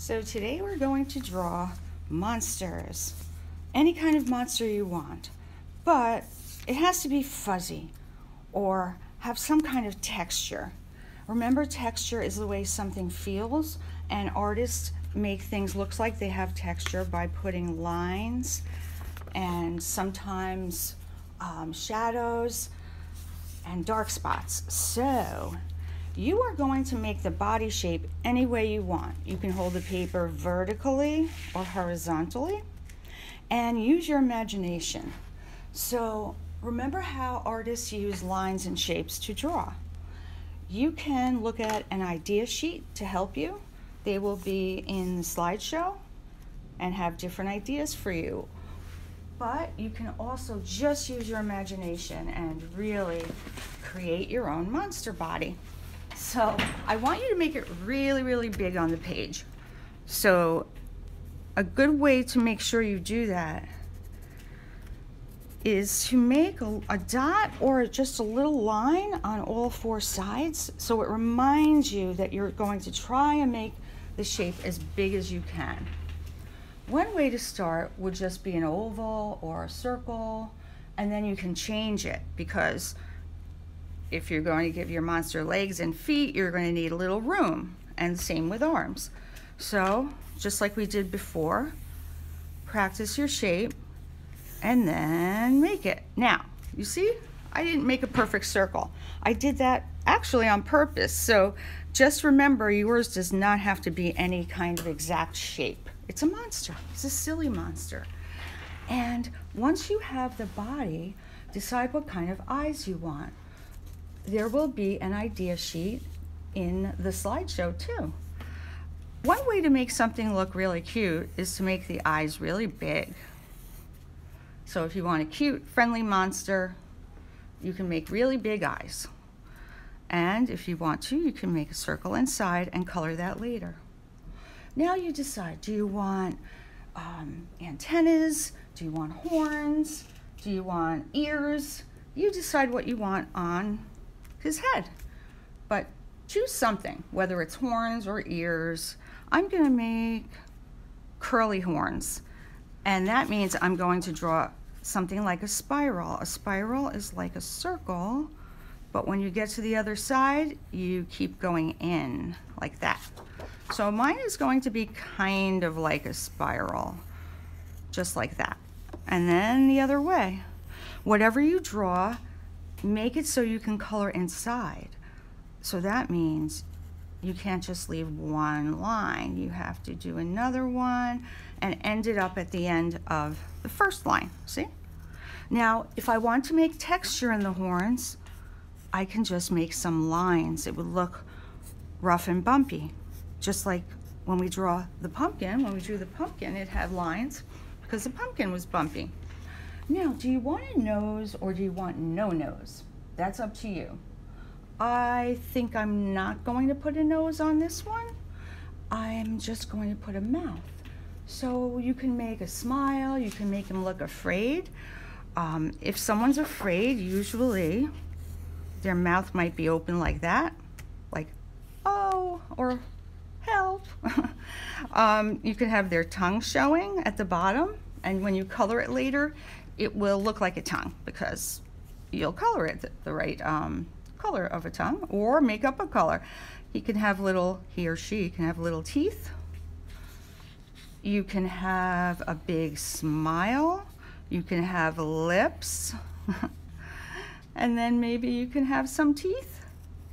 So today we're going to draw monsters. Any kind of monster you want. But it has to be fuzzy or have some kind of texture. Remember texture is the way something feels and artists make things look like they have texture by putting lines and sometimes um, shadows and dark spots. So you are going to make the body shape any way you want. You can hold the paper vertically or horizontally and use your imagination. So remember how artists use lines and shapes to draw. You can look at an idea sheet to help you. They will be in the slideshow and have different ideas for you. But you can also just use your imagination and really create your own monster body. So I want you to make it really, really big on the page. So a good way to make sure you do that is to make a, a, dot or just a little line on all four sides so it reminds you that you're going to try and make the shape as big as you can. One way to start would just be an oval or a circle and then you can change it because if you're going to give your monster legs and feet you're going to need a little room and same with arms. So just like we did before, practice your shape and then make it. Now, you see, I didn't make a perfect circle. I did that actually on purpose. So just remember yours does not have to be any kind of exact shape. It's a monster. It's a silly monster. And once you have the body, decide what kind of eyes you want. There will be an idea sheet in the slideshow too. One way to make something look really cute is to make the eyes really big. So if you want a cute, friendly monster, you can make really big eyes. And if you want to, you can make a circle inside and color that later. Now you decide, do you want um, antennas? Do you want horns? Do you want ears? You decide what you want on his head. But choose something, whether it's horns or ears. I'm gonna make curly horns. And that means I'm going to draw something like a spiral. A spiral is like a circle, but when you get to the other side, you keep going in like that. So mine is going to be kind of like a spiral, just like that. And then the other way. Whatever you draw, make it so you can color inside. So that means you can't just leave one line. You have to do another one and end it up at the end of the first line, see? Now, if I want to make texture in the horns, I can just make some lines. It would look rough and bumpy, just like when we draw the pumpkin. When we drew the pumpkin, it had lines because the pumpkin was bumpy. Now, do you want a nose or do you want no nose? That's up to you. I think I'm not going to put a nose on this one. I'm just going to put a mouth. So you can make a smile, you can make him look afraid. Um, if someone's afraid, usually their mouth might be open like that, like, oh, or help. um, you can have their tongue showing at the bottom, and when you color it later, it will look like a tongue because you'll color it the, right um, color of a tongue or make up a color. He can have little, he or she can have little teeth. You can have a big smile. You can have lips. and then maybe you can have some teeth.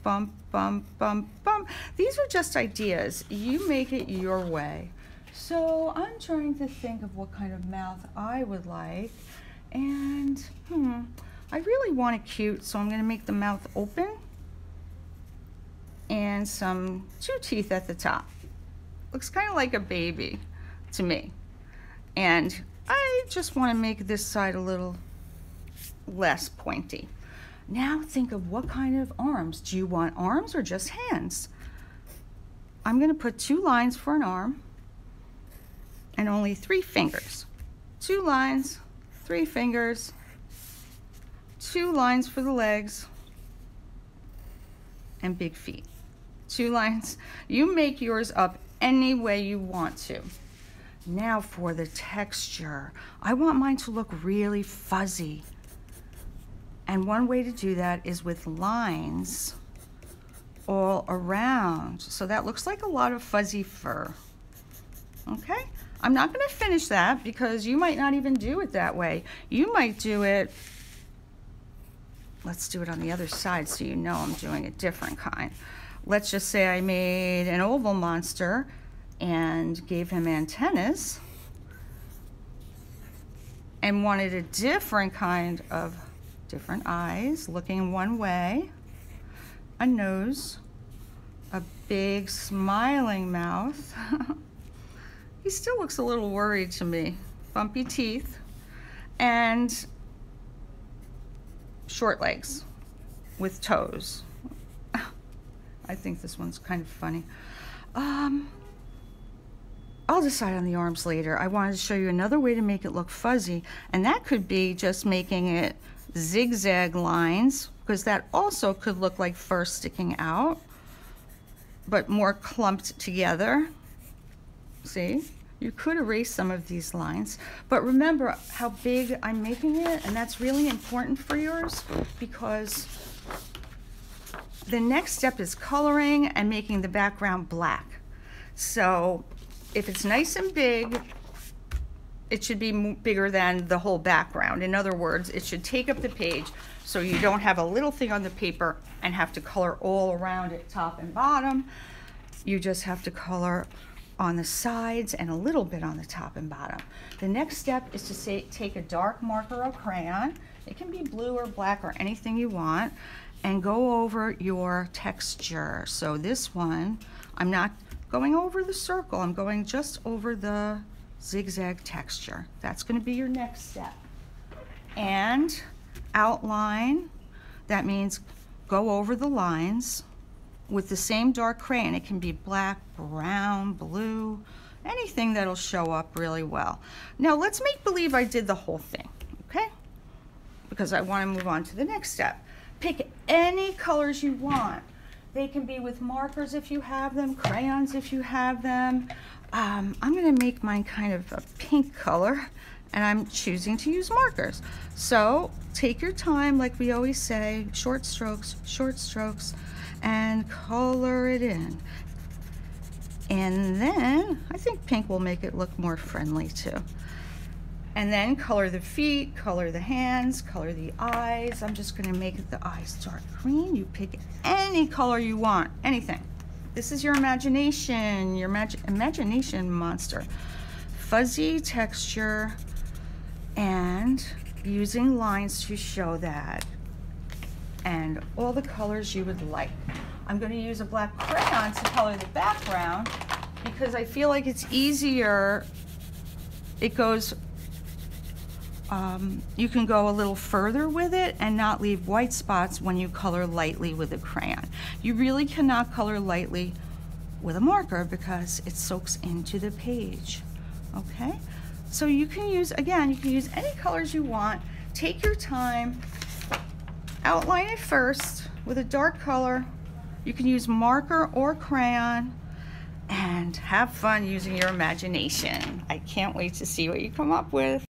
Bump, bump, bump, bump. These are just ideas. You make it your way. So I'm trying to think of what kind of mouth I would like. And, hmm, I really want it cute, so I'm going to make the mouth open and some two teeth at the top. Looks kind of like a baby to me. And I just want to make this side a little less pointy. Now think of what kind of arms. Do you want arms or just hands? I'm going to put two lines for an arm and only three fingers. Two lines, three fingers, two lines for the legs, and big feet. two lines. You make yours up any way you want to. Now for the texture. I want mine to look really fuzzy. And one way to do that is with lines all around. So that looks like a lot of fuzzy fur. Okay, I'm not gonna finish that because you might not even do it that way. You might do it, let's do it on the other side so you know I'm doing a different kind. Let's just say I made an oval monster and gave him antennas and wanted a different kind of different eyes looking one way, a nose, a big smiling mouth. he still looks a little worried to me. Bumpy teeth and short legs with toes. I think this one's kind of funny. Um, I'll decide on the arms later. I wanted to show you another way to make it look fuzzy, and that could be just making it zigzag lines, because that also could look like fur sticking out, but more clumped together. See? You could erase some of these lines, but remember how big I'm making it, and that's really important for yours because the next step is coloring and making the background black. So if it's nice and big, it should be bigger than the whole background. In other words, it should take up the page so you don't have a little thing on the paper and have to color all around it, top and bottom. You just have to color on the sides and a little bit on the top and bottom. The next step is to say, take a dark marker or crayon. It can be blue or black or anything you want and go over your texture. So this one, I'm not going over the circle. I'm going just over the zigzag texture. That's going to be your next step. And outline, that means go over the lines with the same dark crayon. It can be black, brown, blue, anything that'll show up really well. Now let's make believe I did the whole thing, okay? Because I want to move on to the next step. Pick any colors you want. They can be with markers if you have them, crayons if you have them. Um, I'm going to make mine kind of a pink color and I'm choosing to use markers. So take your time, like we always say, short strokes, short strokes, and color it in. And then I think pink will make it look more friendly too. And then color the feet, color the hands, color the eyes. I'm just gonna make the eyes dark green. You pick any color you want, anything. This is your imagination, your imag imagination monster. Fuzzy texture and using lines to show that. And all the colors you would like. I'm gonna use a black crayon to color the background because I feel like it's easier. It goes um, you can go a little further with it and not leave white spots when you color lightly with a crayon. You really cannot color lightly with a marker because it soaks into the page, okay? So you can use, again, you can use any colors you want. Take your time, outline it first with a dark color. You can use marker or crayon and have fun using your imagination. I can't wait to see what you come up with.